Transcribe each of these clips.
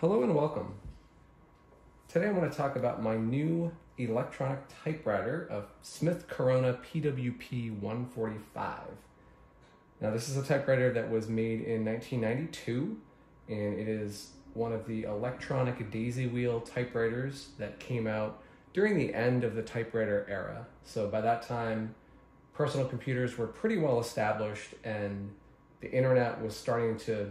Hello and welcome. Today I want to talk about my new electronic typewriter of Smith Corona PWP 145. Now, this is a typewriter that was made in 1992 and it is one of the electronic daisy wheel typewriters that came out during the end of the typewriter era. So, by that time, personal computers were pretty well established and the internet was starting to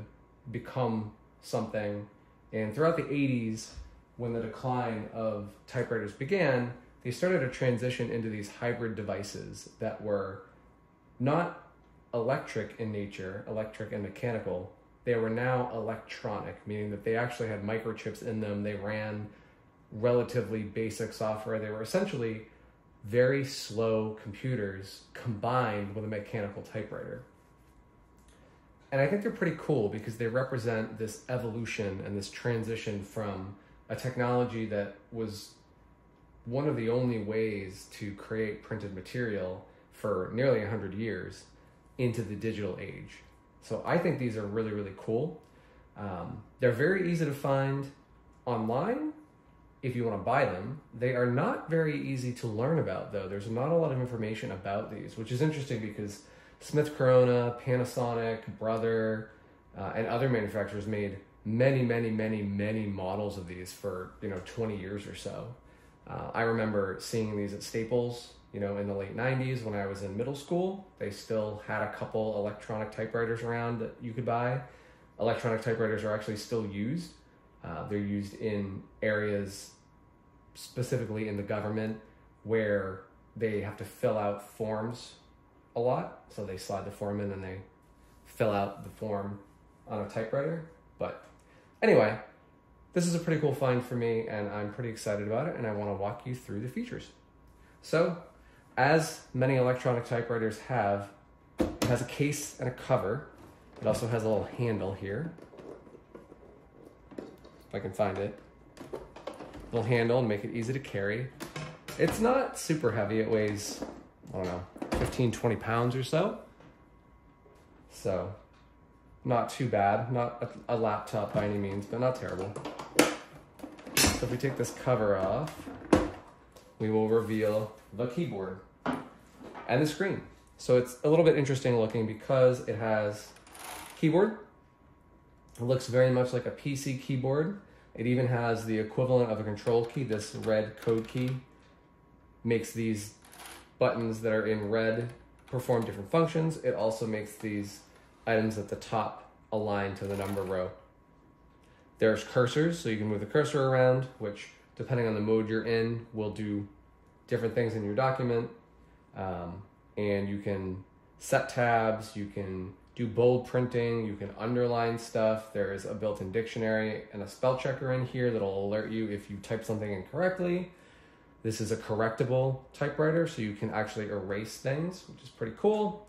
become something. And throughout the 80s, when the decline of typewriters began, they started to transition into these hybrid devices that were not electric in nature, electric and mechanical. They were now electronic, meaning that they actually had microchips in them. They ran relatively basic software. They were essentially very slow computers combined with a mechanical typewriter. And I think they're pretty cool because they represent this evolution and this transition from a technology that was one of the only ways to create printed material for nearly 100 years into the digital age. So I think these are really, really cool. Um, they're very easy to find online if you want to buy them. They are not very easy to learn about, though. There's not a lot of information about these, which is interesting because Smith Corona, Panasonic, Brother, uh, and other manufacturers made many, many, many, many models of these for you know 20 years or so. Uh, I remember seeing these at Staples, you know, in the late 90s when I was in middle school. They still had a couple electronic typewriters around that you could buy. Electronic typewriters are actually still used. Uh, they're used in areas, specifically in the government, where they have to fill out forms a lot. So they slide the form in and they fill out the form on a typewriter. But anyway, this is a pretty cool find for me and I'm pretty excited about it and I want to walk you through the features. So, as many electronic typewriters have, it has a case and a cover. It also has a little handle here. If I can find it. Little handle and make it easy to carry. It's not super heavy. It weighs, I don't know, 15, 20 pounds or so. So, not too bad. Not a, a laptop by any means, but not terrible. So if we take this cover off, we will reveal the keyboard and the screen. So it's a little bit interesting looking because it has keyboard. It looks very much like a PC keyboard. It even has the equivalent of a control key. This red code key makes these buttons that are in red perform different functions. It also makes these items at the top align to the number row. There's cursors, so you can move the cursor around, which depending on the mode you're in will do different things in your document. Um, and you can set tabs, you can do bold printing, you can underline stuff. There is a built-in dictionary and a spell checker in here that'll alert you if you type something incorrectly. This is a correctable typewriter, so you can actually erase things, which is pretty cool.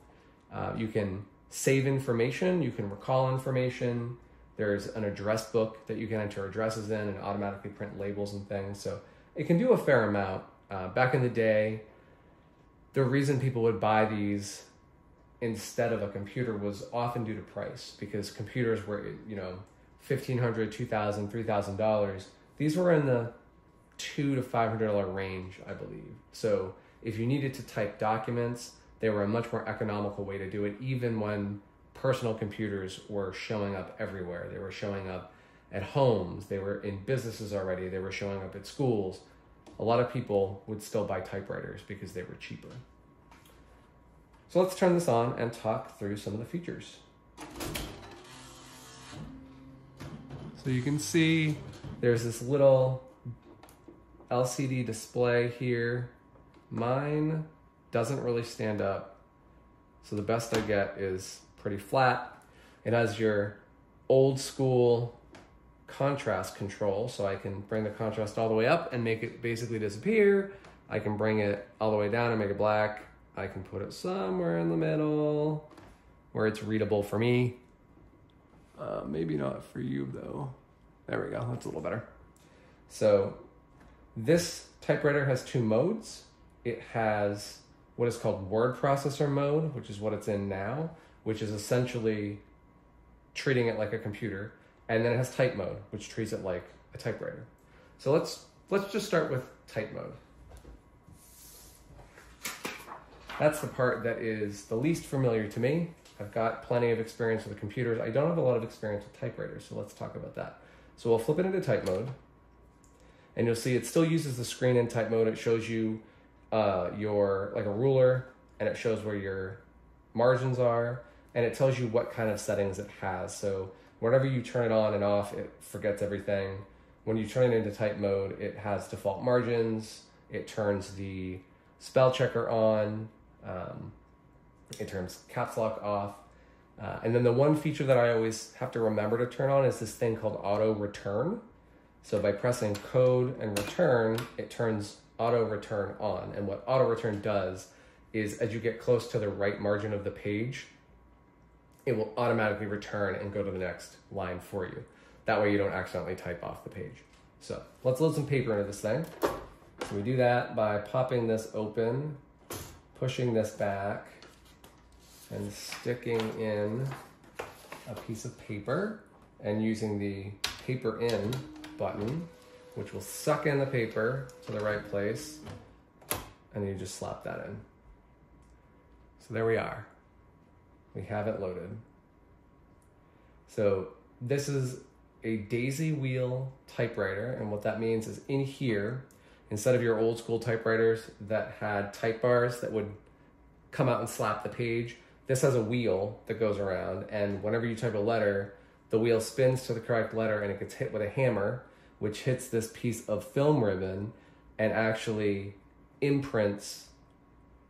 Uh, you can save information, you can recall information. There's an address book that you can enter addresses in and automatically print labels and things. So it can do a fair amount. Uh, back in the day, the reason people would buy these instead of a computer was often due to price because computers were, you know, $1,500, $2,000, $3,000. These were in the two to five hundred dollar range, I believe. So if you needed to type documents, they were a much more economical way to do it, even when personal computers were showing up everywhere. They were showing up at homes, they were in businesses already, they were showing up at schools. A lot of people would still buy typewriters because they were cheaper. So let's turn this on and talk through some of the features. So you can see there's this little LCD display here. Mine doesn't really stand up. So the best I get is pretty flat. It has your old school contrast control, so I can bring the contrast all the way up and make it basically disappear. I can bring it all the way down and make it black. I can put it somewhere in the middle where it's readable for me. Uh, maybe not for you though. There we go, that's a little better. So this typewriter has two modes. It has what is called word processor mode, which is what it's in now, which is essentially treating it like a computer. and then it has type mode, which treats it like a typewriter. So let's let's just start with type mode. That's the part that is the least familiar to me. I've got plenty of experience with computers. I don't have a lot of experience with typewriters, so let's talk about that. So we'll flip it into type mode, and you'll see it still uses the screen in type mode. It shows you uh, your like a ruler, and it shows where your margins are, and it tells you what kind of settings it has. So whenever you turn it on and off, it forgets everything. When you turn it into type mode, it has default margins. It turns the spell checker on. Um, it turns caps lock off. Uh, and then the one feature that I always have to remember to turn on is this thing called auto return. So by pressing code and return, it turns auto return on. And what auto return does is as you get close to the right margin of the page, it will automatically return and go to the next line for you. That way you don't accidentally type off the page. So let's load some paper into this thing. So we do that by popping this open, pushing this back, and sticking in a piece of paper and using the paper in button, which will suck in the paper to the right place. And you just slap that in. So there we are. We have it loaded. So this is a daisy wheel typewriter. And what that means is in here, instead of your old school typewriters that had type bars that would come out and slap the page, this has a wheel that goes around. And whenever you type a letter, the wheel spins to the correct letter and it gets hit with a hammer, which hits this piece of film ribbon and actually imprints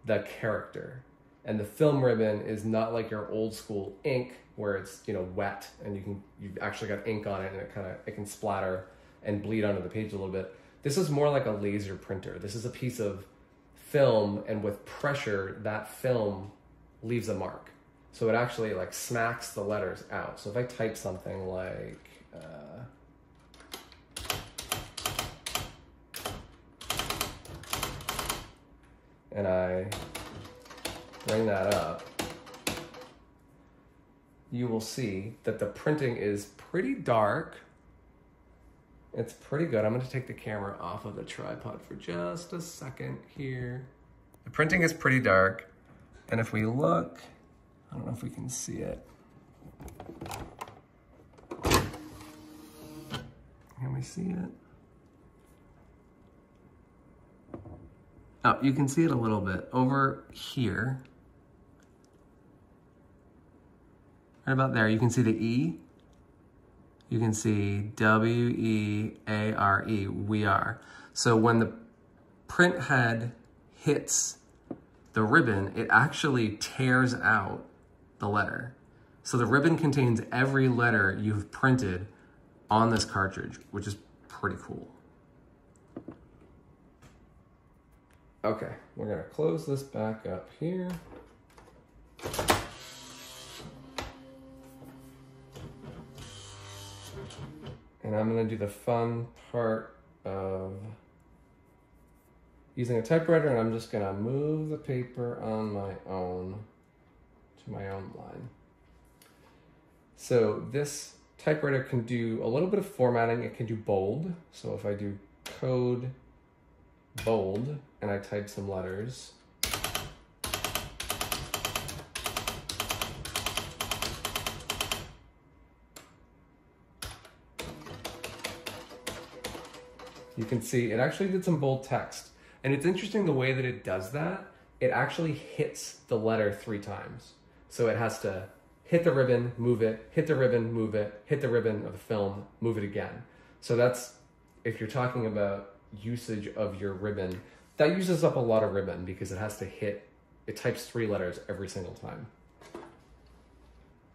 the character. And the film ribbon is not like your old school ink where it's you know wet and you can you've actually got ink on it and it kind of it can splatter and bleed onto the page a little bit. This is more like a laser printer. This is a piece of film and with pressure that film leaves a mark so it actually like smacks the letters out so if i type something like uh, and i bring that up, you will see that the printing is pretty dark. It's pretty good. I'm going to take the camera off of the tripod for just a second here. The printing is pretty dark. And if we look, I don't know if we can see it. Can we see it? Oh, you can see it a little bit over here. Right about there, you can see the E. You can see W-E-A-R-E, we are. So when the print head hits the ribbon, it actually tears out the letter. So the ribbon contains every letter you've printed on this cartridge, which is pretty cool. Okay, we're gonna close this back up here. And I'm to do the fun part of using a typewriter and I'm just to move the paper on my own to my own line. So this typewriter can do a little bit of formatting. It can do bold. So if I do code bold and I type some letters, you can see it actually did some bold text. And it's interesting the way that it does that. It actually hits the letter three times. So it has to hit the ribbon, move it, hit the ribbon, move it, hit the ribbon of the film, move it again. So that's, if you're talking about usage of your ribbon, that uses up a lot of ribbon because it has to hit, it types three letters every single time.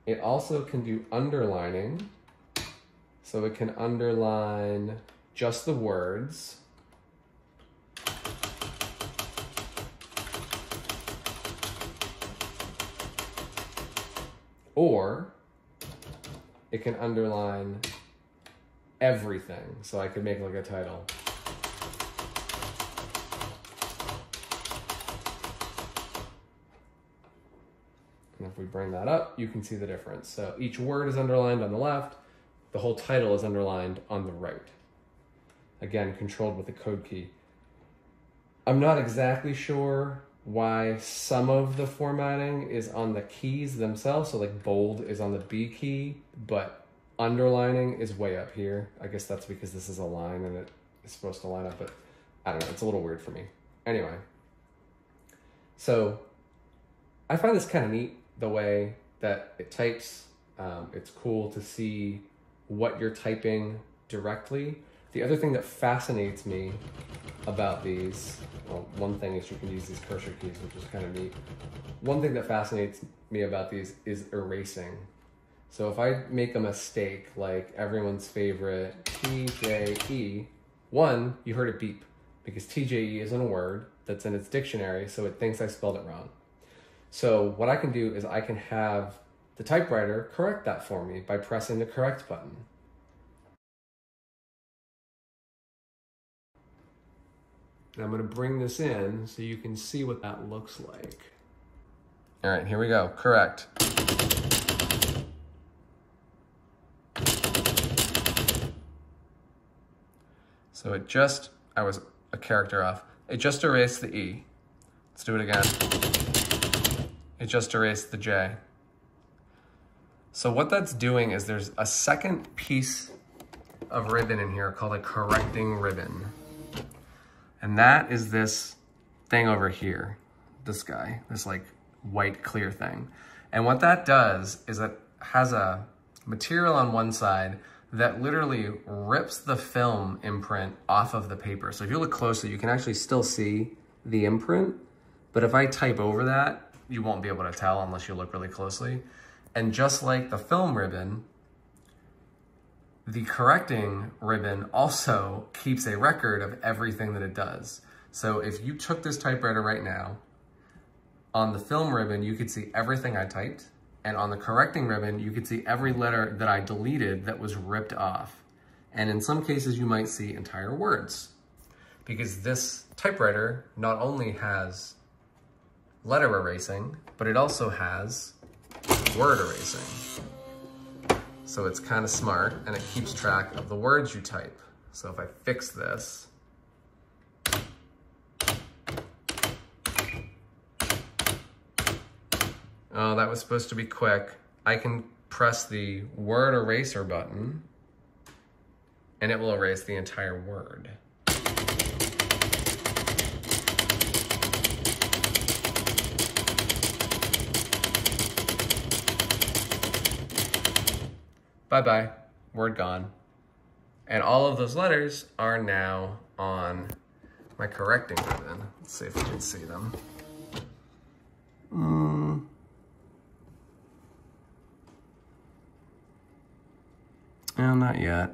It also can do underlining. So it can underline just the words. Or it can underline everything. So I could make like a title. And if we bring that up, you can see the difference. So each word is underlined on the left, the whole title is underlined on the right. Again, controlled with a code key. I'm not exactly sure why some of the formatting is on the keys themselves. So like bold is on the B key, but underlining is way up here. I guess that's because this is a line and it is supposed to line up, but I don't know. It's a little weird for me. Anyway, so I find this kind of neat the way that it types. Um, it's cool to see what you're typing directly. The other thing that fascinates me about these, well, one thing is you can use these cursor keys, which is kind of neat. One thing that fascinates me about these is erasing. So if I make a mistake, like everyone's favorite TJE, one, you heard it beep because TJE isn't a word that's in its dictionary, so it thinks I spelled it wrong. So what I can do is I can have the typewriter correct that for me by pressing the correct button. And I'm going to bring this in so you can see what that looks like. All right, here we go. Correct. So it just, I was a character off. It just erased the E. Let's do it again. It just erased the J. So what that's doing is there's a second piece of ribbon in here called a correcting ribbon. And that is this thing over here, this guy, this like white clear thing. And what that does is it has a material on one side that literally rips the film imprint off of the paper. So if you look closely, you can actually still see the imprint, but if I type over that, you won't be able to tell unless you look really closely. And just like the film ribbon, the correcting ribbon also keeps a record of everything that it does. So if you took this typewriter right now, on the film ribbon, you could see everything I typed, and on the correcting ribbon, you could see every letter that I deleted that was ripped off. And in some cases, you might see entire words because this typewriter not only has letter erasing, but it also has word erasing. So it's kind of smart and it keeps track of the words you type. So if I fix this, oh, that was supposed to be quick. I can press the word eraser button and it will erase the entire word. Bye-bye, word gone. And all of those letters are now on my correcting ribbon. Let's see if we can see them. Mm. No, not yet.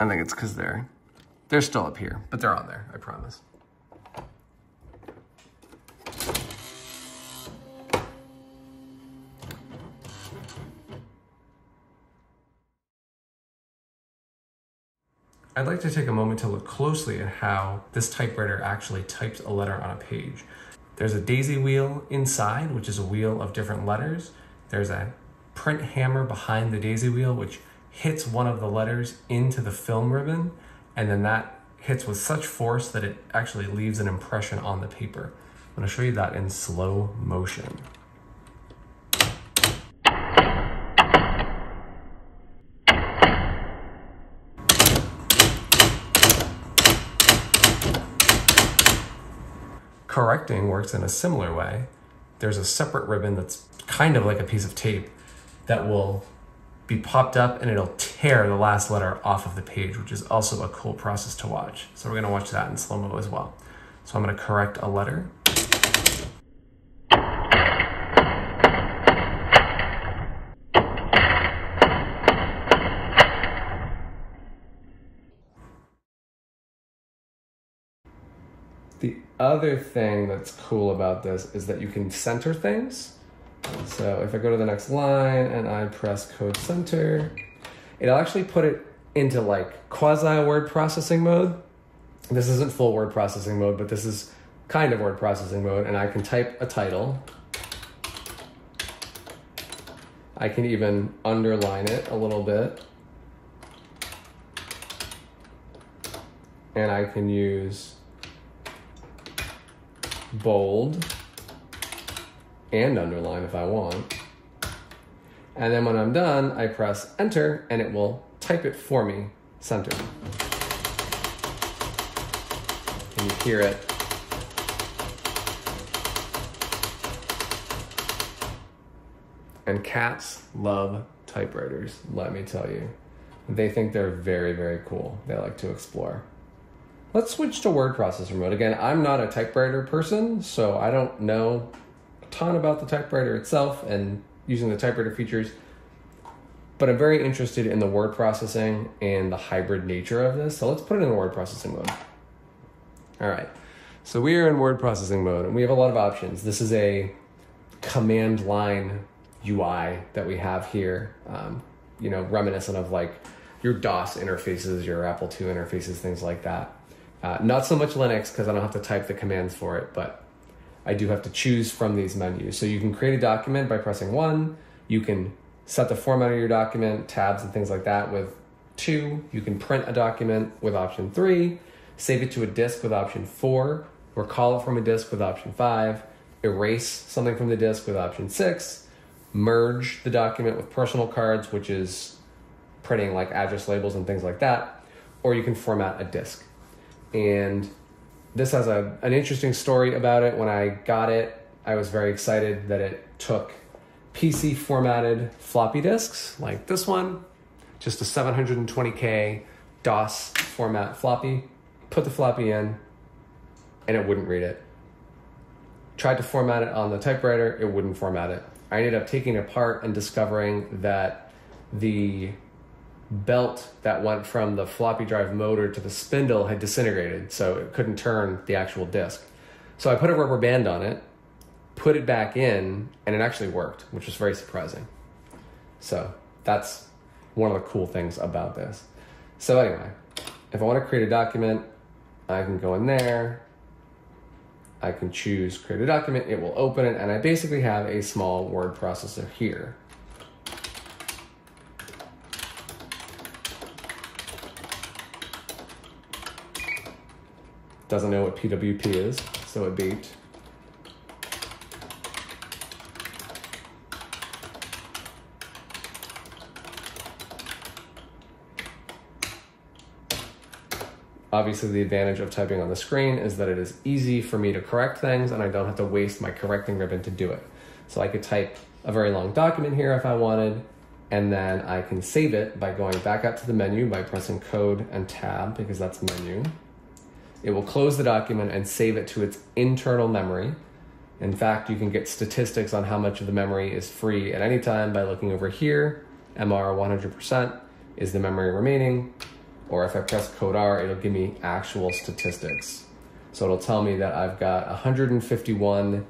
I think it's because they're, they're still up here, but they're on there, I promise. I'd like to take a moment to look closely at how this typewriter actually types a letter on a page. There's a daisy wheel inside, which is a wheel of different letters. There's a print hammer behind the daisy wheel, which hits one of the letters into the film ribbon, and then that hits with such force that it actually leaves an impression on the paper. I'm gonna show you that in slow motion. Correcting works in a similar way. There's a separate ribbon that's kind of like a piece of tape that will be popped up and it'll tear the last letter off of the page, which is also a cool process to watch. So we're gonna watch that in slow-mo as well. So I'm gonna correct a letter. The other thing that's cool about this is that you can center things. So if I go to the next line and I press code center, it'll actually put it into like quasi word processing mode. This isn't full word processing mode, but this is kind of word processing mode. And I can type a title. I can even underline it a little bit. And I can use bold and underline if I want. And then when I'm done, I press enter and it will type it for me centered. And you hear it. And cats love typewriters, let me tell you. They think they're very, very cool. They like to explore. Let's switch to word processor mode. Again, I'm not a typewriter person, so I don't know a ton about the typewriter itself and using the typewriter features. But I'm very interested in the word processing and the hybrid nature of this. So let's put it in word processing mode. All right. So we are in word processing mode and we have a lot of options. This is a command line UI that we have here, um, you know, reminiscent of like your DOS interfaces, your Apple II interfaces, things like that. Uh, not so much Linux because I don't have to type the commands for it, but I do have to choose from these menus. So you can create a document by pressing one. You can set the format of your document, tabs and things like that with two. You can print a document with option three, save it to a disk with option four, recall it from a disk with option five, erase something from the disk with option six, merge the document with personal cards, which is printing like address labels and things like that, or you can format a disk. And this has a, an interesting story about it. When I got it, I was very excited that it took PC formatted floppy disks like this one, just a 720K DOS format floppy, put the floppy in, and it wouldn't read it. Tried to format it on the typewriter, it wouldn't format it. I ended up taking it apart and discovering that the belt that went from the floppy drive motor to the spindle had disintegrated, so it couldn't turn the actual disk. So I put a rubber band on it, put it back in, and it actually worked, which was very surprising. So that's one of the cool things about this. So anyway, if I want to create a document, I can go in there. I can choose create a document, it will open it, and I basically have a small word processor here. Doesn't know what PWP is, so it beeped. Obviously, the advantage of typing on the screen is that it is easy for me to correct things and I don't have to waste my correcting ribbon to do it. So I could type a very long document here if I wanted, and then I can save it by going back up to the menu by pressing code and tab because that's menu. It will close the document and save it to its internal memory. In fact, you can get statistics on how much of the memory is free at any time by looking over here. MR 100% is the memory remaining. Or if I press code R, it'll give me actual statistics. So it'll tell me that I've got 151,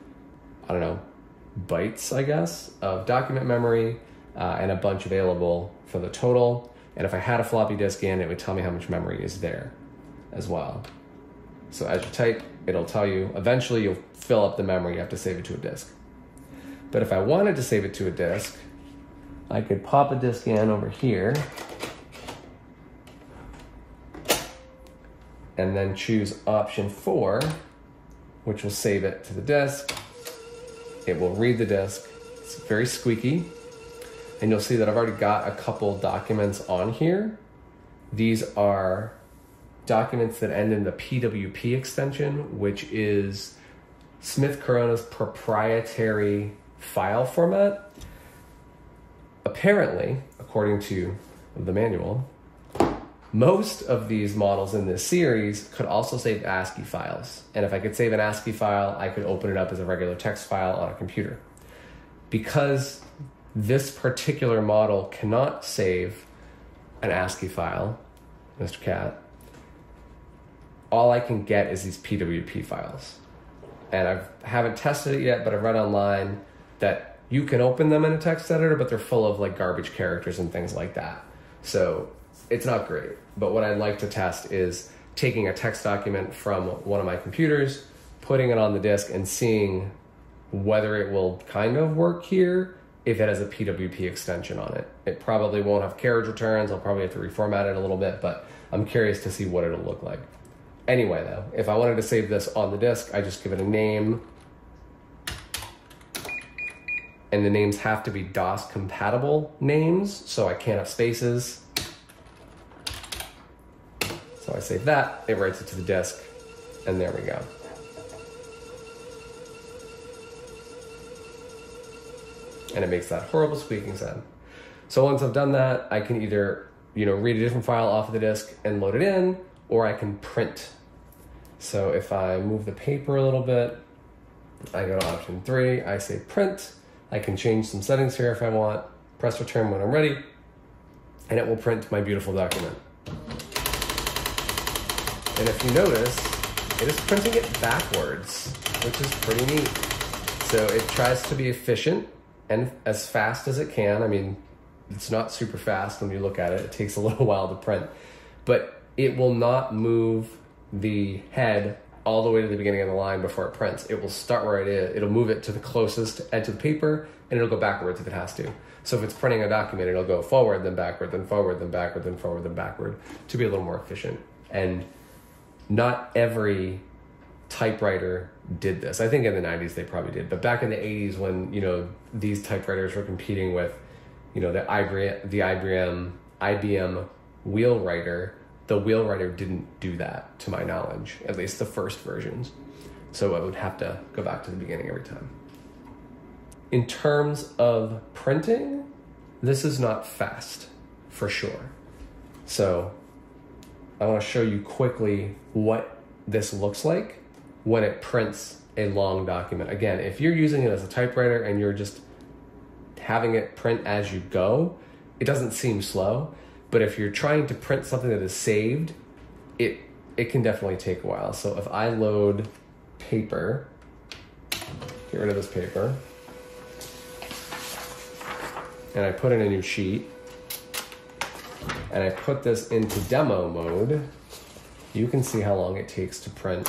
I don't know, bytes, I guess, of document memory uh, and a bunch available for the total. And if I had a floppy disk in, it would tell me how much memory is there as well. So as you type, it'll tell you eventually you'll fill up the memory, you have to save it to a disk. But if I wanted to save it to a disk, I could pop a disk in over here and then choose option four, which will save it to the disk. It will read the disk. It's very squeaky. And you'll see that I've already got a couple documents on here. These are documents that end in the PWP extension, which is Smith Corona's proprietary file format. Apparently, according to the manual, most of these models in this series could also save ASCII files. And if I could save an ASCII file, I could open it up as a regular text file on a computer. Because this particular model cannot save an ASCII file, Mr. Cat, all I can get is these PWP files. And I haven't tested it yet, but I've read online that you can open them in a text editor, but they're full of like garbage characters and things like that. So it's not great. But what I'd like to test is taking a text document from one of my computers, putting it on the disk, and seeing whether it will kind of work here if it has a PWP extension on it. It probably won't have carriage returns. I'll probably have to reformat it a little bit, but I'm curious to see what it'll look like. Anyway, though, if I wanted to save this on the disk, I just give it a name. And the names have to be DOS compatible names, so I can't have spaces. So I save that, it writes it to the disk, and there we go. And it makes that horrible squeaking sound. So once I've done that, I can either, you know, read a different file off of the disk and load it in, or I can print. So if I move the paper a little bit, I go to option three, I say print. I can change some settings here if I want, press return when I'm ready, and it will print my beautiful document. And if you notice, it is printing it backwards, which is pretty neat. So it tries to be efficient and as fast as it can. I mean, it's not super fast when you look at it. It takes a little while to print, but it will not move the head all the way to the beginning of the line before it prints. It will start where it is. It'll move it to the closest edge of the paper and it'll go backwards if it has to. So if it's printing a document, it'll go forward, then backward, then forward, then backward, then forward, then backward to be a little more efficient. And not every typewriter did this. I think in the 90s they probably did, but back in the 80s when, you know, these typewriters were competing with, you know, the IBM the IBM IBM Wheelwriter, the Wheelwriter didn't do that to my knowledge, at least the first versions. So I would have to go back to the beginning every time. In terms of printing, this is not fast for sure. So I want to show you quickly what this looks like when it prints a long document. Again, if you're using it as a typewriter and you're just having it print as you go, it doesn't seem slow. But if you're trying to print something that is saved, it it can definitely take a while. So if I load paper, get rid of this paper, and I put in a new sheet, and I put this into demo mode, you can see how long it takes to print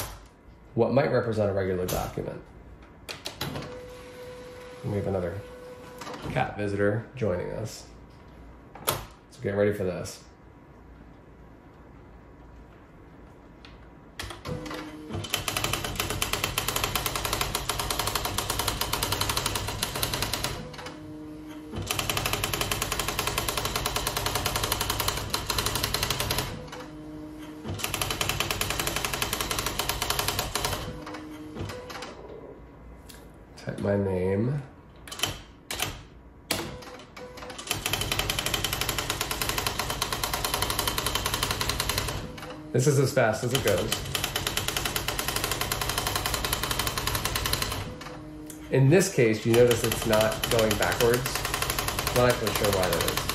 what might represent a regular document. We have another cat visitor joining us. So get ready for this. This is as fast as it goes. In this case, you notice it's not going backwards. I'm Not actually sure why that is.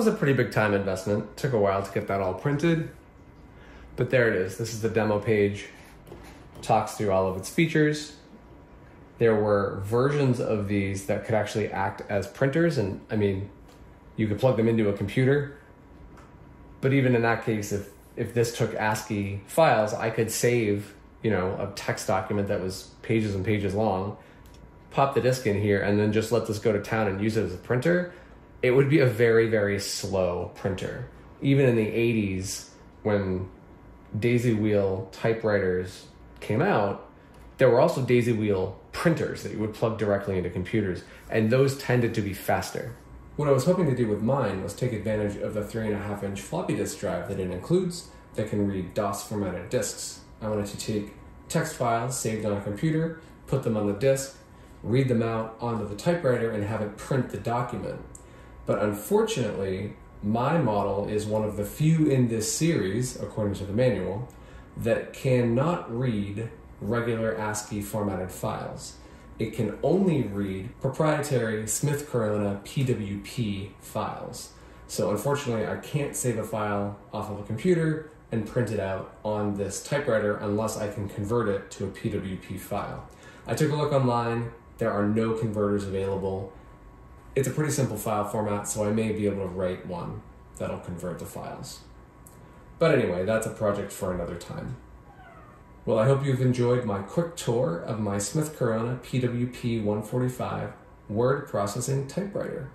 Was a pretty big time investment. Took a while to get that all printed. But there it is. This is the demo page. Talks through all of its features. There were versions of these that could actually act as printers, and I mean, you could plug them into a computer. But even in that case, if if this took ASCII files, I could save, you know, a text document that was pages and pages long, pop the disk in here, and then just let this go to town and use it as a printer. It would be a very, very slow printer. Even in the 80s, when daisy wheel typewriters came out, there were also daisy wheel printers that you would plug directly into computers, and those tended to be faster. What I was hoping to do with mine was take advantage of the 3.5 inch floppy disk drive that it includes that can read DOS formatted disks. I wanted to take text files saved on a computer, put them on the disk, read them out onto the typewriter, and have it print the document. But unfortunately, my model is one of the few in this series, according to the manual, that cannot read regular ASCII formatted files. It can only read proprietary Smith Corona PWP files. So unfortunately, I can't save a file off of a computer and print it out on this typewriter unless I can convert it to a PWP file. I took a look online, there are no converters available. It's a pretty simple file format, so I may be able to write one that'll convert the files. But anyway, that's a project for another time. Well, I hope you've enjoyed my quick tour of my Smith Corona PWP 145 word processing typewriter.